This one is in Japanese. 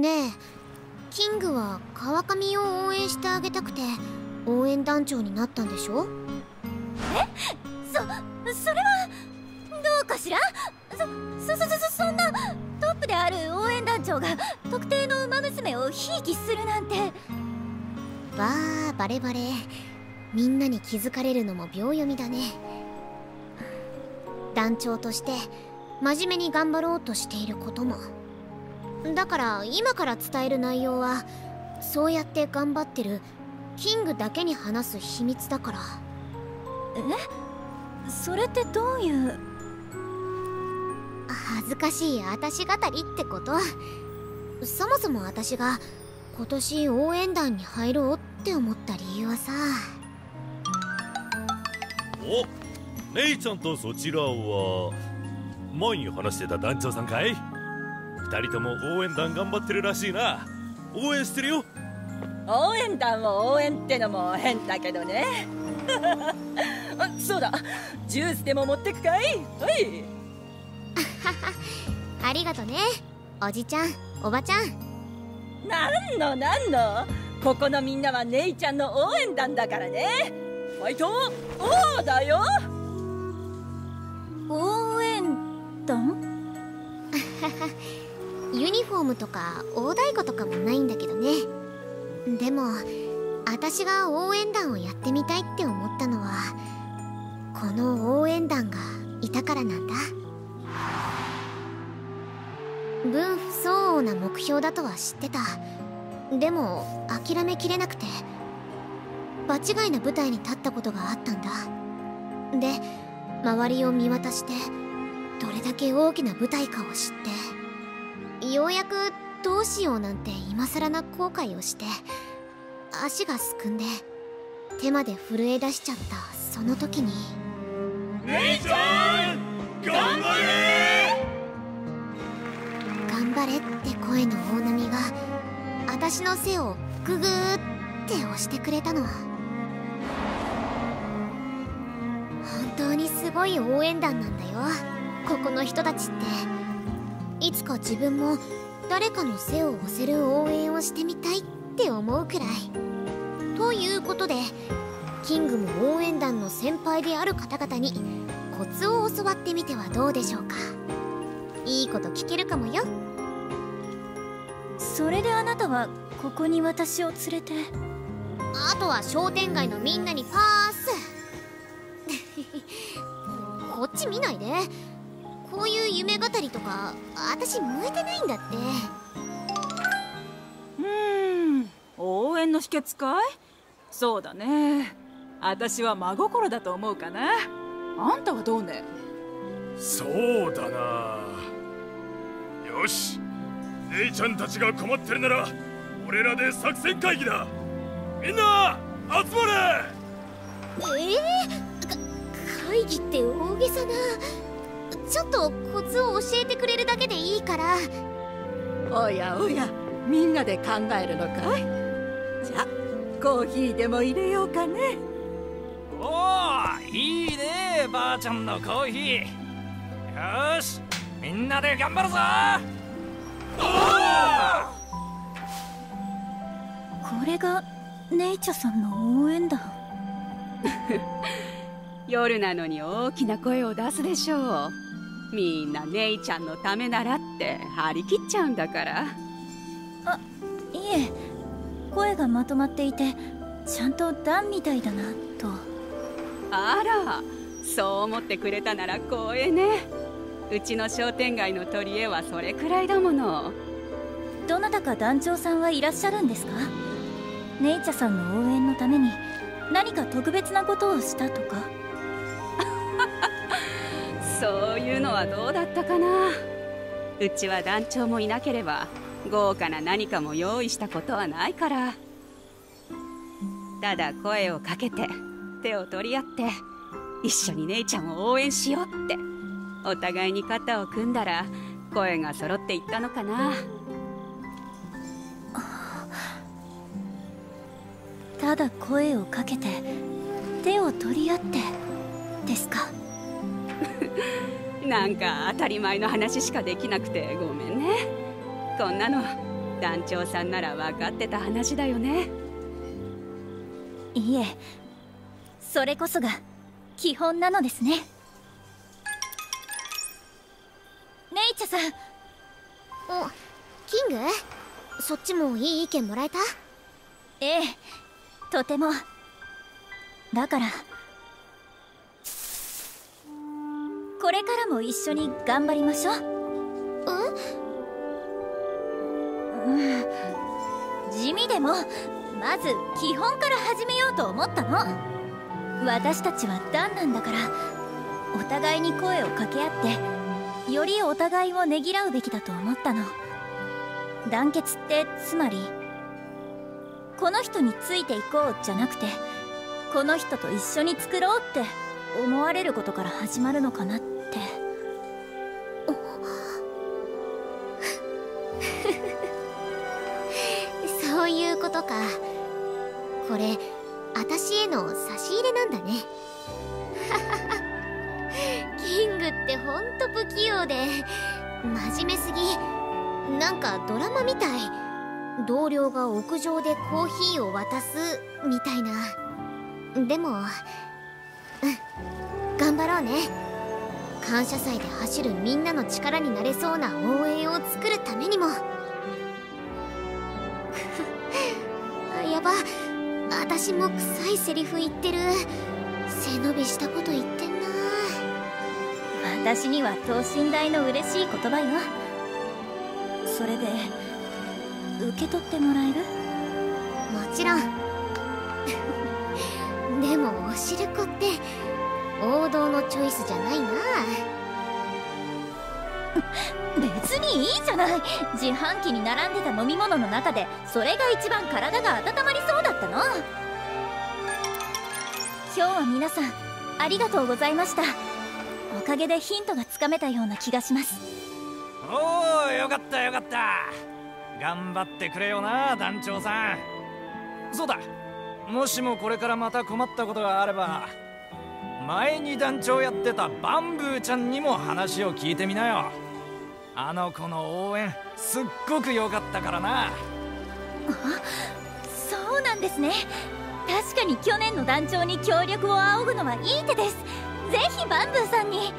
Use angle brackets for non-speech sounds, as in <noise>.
ねえキングは川上を応援してあげたくて応援団長になったんでしょ？え？そそれはどうかしら？そそそそそんなトップである応援団長が特定の馬娘をひいきするなんて。わあバレバレ。みんなに気づかれるのも秒読みだね。団長として真面目に頑張ろうとしていることもだから今から伝える内容はそうやって頑張ってるキングだけに話す秘密だから。え？それってどういう？恥ずかしい私語りってこと？そもそも私が今年応援団に入ろうって思った理由はさ。お姉ちゃんとそちらは前に話してた団長さんかい？二人とも応援団頑張ってるらしいな。応援してるよ。応援団を応援ってのも変だけどね。<laughs> そうだ。ジュースでも持ってくかい？はい。<laughs> ありがとね。おじちゃんおばちゃん。なんのなんの？ここのみんなは姉ちゃんの応援団だからね。ファイト？おーだよ。<laughs> 応援団？ユニフォームとか大太鼓とかもないんだけどね。でも私が応援団をやってみたいって思ったのはこの応援団がいたからなんだ。分不相応な目標だとは知ってた。でも諦めきれなくて場違いな舞台に立ったことがあったんだ。で周りを見渡してどれだけ大きな舞台かを知ってようやくどうしようなんて今更な後悔をして足がすくんで手まで震え出しちゃったその時に。姉ちゃん頑張れ！頑張れって声の大波が私の背をググーって押してくれたの本当にすごい応援団なんだよ。ここの人たちっていつか自分も誰かの背を押せる応援をしてみたいって思うくらい。ということでキングも応援団の先輩である方々にコツを教わってみてはどうでしょうか。いいこと聞けるかもよ。それであなたはここに私を連れて。あとは商店街のみんなにパース。<laughs> こっち見ないでこういう夢語りとか私向いてないんだって。うん。応援の秘訣かい？そうだね。私は真心だと思うかな。あんたはどうね？そうだな。よし。姉ちゃんたちが困ってるなら俺らで作戦会議だ。みんな集まれ！ええー、か会議って大げさなちょっとコツを教えてくれるだけでいいから。おやおやみんなで考えるのかい？じゃコーヒーでも入れようかね。おおいいねばあちゃんのコーヒー。よしみんなで頑張るぞ。これがネイチャさんの応援団？<laughs> 夜なのに大きな声を出すでしょうみんなネイちゃんのためならって張り切っちゃうんだから。あいえ。声がまとまっていてちゃんと団みたいだなと。あらそう思ってくれたなら光栄ね。うちの商店街の取り柄はそれくらいだもの。どなたか団長さんはいらっしゃるんですか？ネイチャさんの応援のために何か特別なことをしたとか？そういうのはどうだったかな。うちは団長もいなければ豪華な何かも用意したことはないから。ただ声をかけて手を取り合って一緒に姉ちゃんを応援しようってお互いに肩を組んだら声が揃っていったのかな。ただ声をかけて手を取り合ってですか？<laughs> なんか当たり前の話しかできなくてごめんね。こんなの団長さんなら分かってた話だよね。いえ。それこそが基本なのですね。ネイチャさん。おキング？そっちもいい意見もらえた？ええ。とても。だからこれからも一緒に頑張りましょう。うん。地味でもまず基本から始めようと思ったの。私たちはダンなんだからお互いに声を掛け合ってよりお互いをねぎらうべきだと思ったの。団結ってつまりこの人についていこうじゃなくてこの人と一緒に作ろうって思われることから始まるのかなって。<laughs> そういうことか。これ私への差し入れなんだね。<laughs> キングってほんと不器用で真面目すぎ。なんかドラマみたい。同僚が屋上でコーヒーを渡すみたいな。でもうん頑張ろうね。感謝祭で走るみんなの力になれそうな応援を作るためにも。あ <laughs> やば私も臭いセリフ言ってる。背伸びしたこと言ってんな。私には等身大の嬉しい言葉よ。それで受け取ってもらえる？もちろん。<laughs> でもおしるこって王道のチョイスじゃないな <laughs> 別にいいじゃない。自販機に並んでた飲み物の中でそれが一番体が温まりそうだったの。今日は皆さんありがとうございました。おかげでヒントがつかめたような気がします。おおよかったよかった。頑張ってくれよな団長さん。そうだ。もしもこれからまた困ったことがあれば前に団長やってたバンブーちゃんにも話を聞いてみなよ。あの子の応援すっごく良かったからな。そうなんですね。確かに去年の団長に協力を仰ぐのはいい手です。ぜひバンブーさんに。